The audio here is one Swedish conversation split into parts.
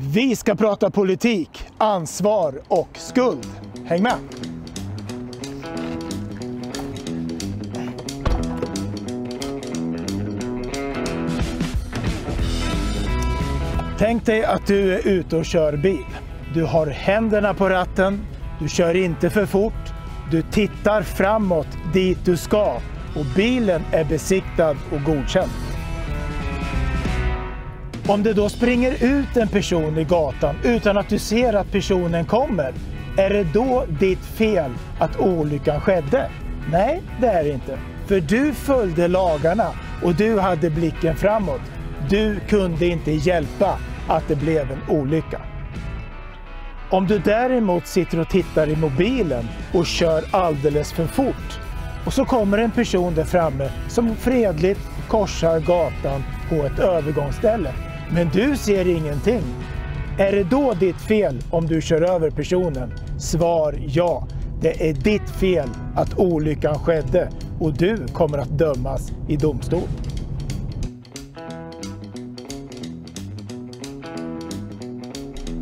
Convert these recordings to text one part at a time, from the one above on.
Vi ska prata politik, ansvar och skuld. Häng med! Tänk dig att du är ute och kör bil. Du har händerna på ratten, du kör inte för fort, du tittar framåt dit du ska och bilen är besiktad och godkänd. Om det då springer ut en person i gatan utan att du ser att personen kommer, är det då ditt fel att olyckan skedde? Nej, det är det inte. För du följde lagarna och du hade blicken framåt. Du kunde inte hjälpa att det blev en olycka. Om du däremot sitter och tittar i mobilen och kör alldeles för fort och så kommer en person där framme som fredligt korsar gatan på ett övergångsställe. Men du ser ingenting. Är det då ditt fel om du kör över personen? Svar ja. Det är ditt fel att olyckan skedde och du kommer att dömas i domstol.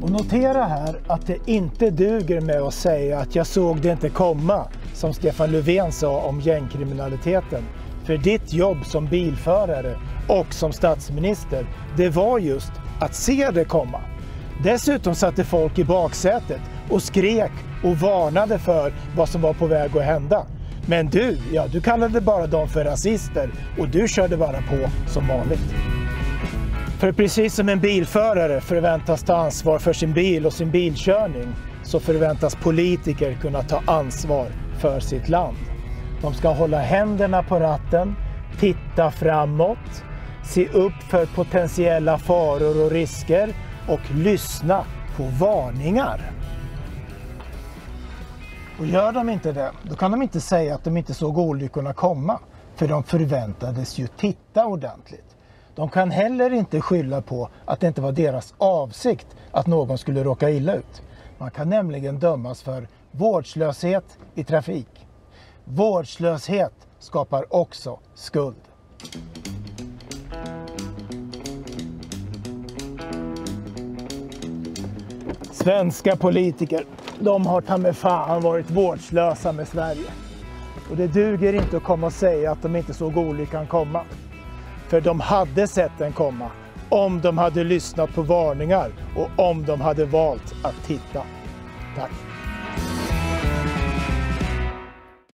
Och notera här att det inte duger med att säga att jag såg det inte komma, som Stefan Löfven sa om gängkriminaliteten. För ditt jobb som bilförare och som statsminister, det var just att se det komma. Dessutom satte folk i baksätet och skrek och varnade för vad som var på väg att hända. Men du, ja, du kallade bara dem för rasister och du körde bara på som vanligt. För precis som en bilförare förväntas ta ansvar för sin bil och sin bilkörning så förväntas politiker kunna ta ansvar för sitt land. De ska hålla händerna på ratten, titta framåt, se upp för potentiella faror och risker och lyssna på varningar. Och gör de inte det, då kan de inte säga att de inte såg olyckorna komma, för de förväntades ju titta ordentligt. De kan heller inte skylla på att det inte var deras avsikt att någon skulle råka illa ut. Man kan nämligen dömas för vårdslöshet i trafik. Vårdslöshet skapar också skuld. Svenska politiker, de har ta med fan varit vårdslösa med Sverige. Och det duger inte att komma och säga att de inte såg olyckan komma. För de hade sett den komma om de hade lyssnat på varningar och om de hade valt att titta. Tack!